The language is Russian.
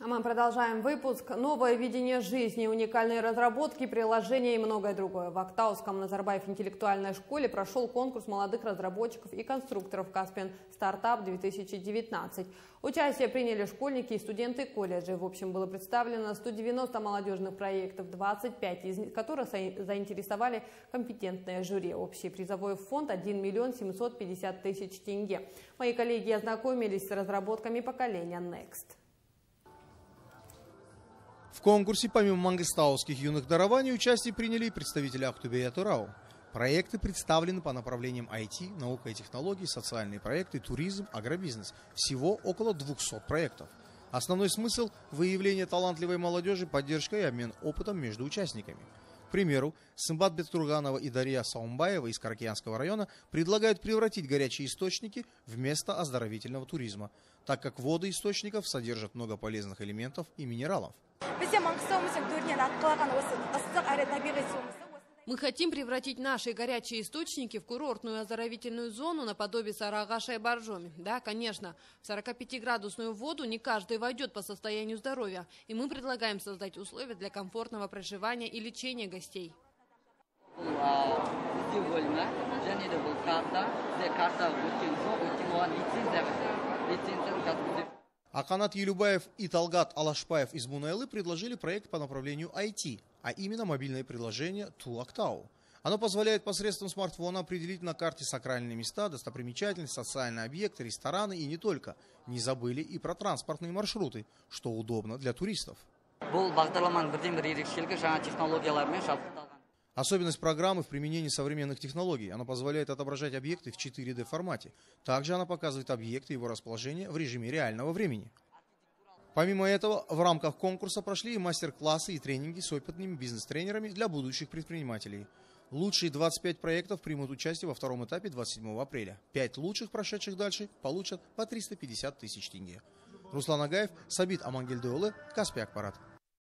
А мы продолжаем выпуск. Новое видение жизни, уникальные разработки, приложения и многое другое. В Актауском Назарбаев интеллектуальной школе прошел конкурс молодых разработчиков и конструкторов «Каспиан Стартап-2019». Участие приняли школьники и студенты колледжа. В общем, было представлено 190 молодежных проектов, 25 из которых заинтересовали компетентное жюри. Общий призовой фонд 1 миллион 750 тысяч тенге. Мои коллеги ознакомились с разработками поколения Next. В конкурсе помимо мангостауских юных дарований участие приняли и представители Ахтубея Турау. Проекты представлены по направлениям IT, наука и технологии, социальные проекты, туризм, агробизнес. Всего около 200 проектов. Основной смысл – выявление талантливой молодежи, поддержка и обмен опытом между участниками. К примеру, Сымбат Бектурганова и Дарья Саумбаева из Каракиянского района предлагают превратить горячие источники в место оздоровительного туризма, так как воды источников содержат много полезных элементов и минералов. Мы хотим превратить наши горячие источники в курортную оздоровительную зону наподобие Сарагаша и Боржоми. Да, конечно, в 45-градусную воду не каждый войдет по состоянию здоровья, и мы предлагаем создать условия для комфортного проживания и лечения гостей. Аканат Елюбаев и Талгат Алашпаев из Мунайлы предложили проект по направлению IT, а именно мобильное приложение Туактау. Оно позволяет посредством смартфона определить на карте сакральные места, достопримечательности, социальные объекты, рестораны и не только. Не забыли и про транспортные маршруты, что удобно для туристов. Особенность программы в применении современных технологий. Она позволяет отображать объекты в 4D формате. Также она показывает объекты и его расположение в режиме реального времени. Помимо этого, в рамках конкурса прошли и мастер-классы и тренинги с опытными бизнес-тренерами для будущих предпринимателей. Лучшие 25 проектов примут участие во втором этапе 27 апреля. Пять лучших, прошедших дальше, получат по 350 тысяч тенге. Руслан Агаев, Сабит Амангельдеолы, Каспий Акпарат.